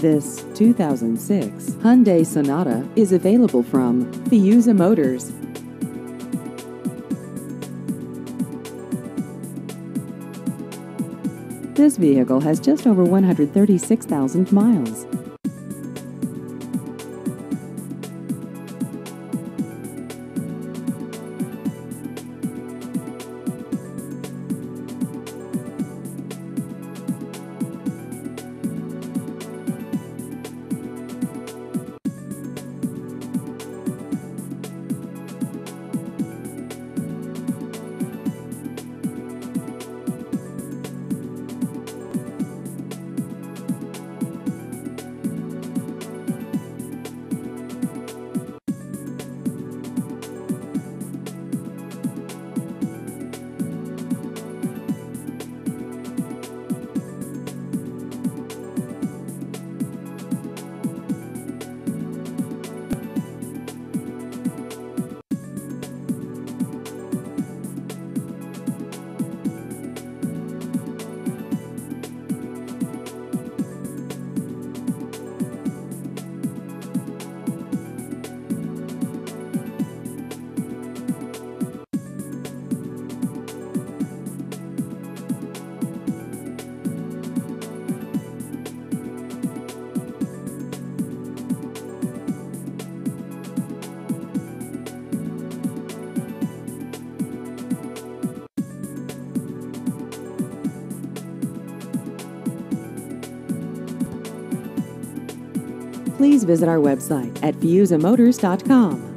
This 2006 Hyundai Sonata is available from Fiuza Motors. This vehicle has just over 136,000 miles. Please visit our website at fiuzamotors.com.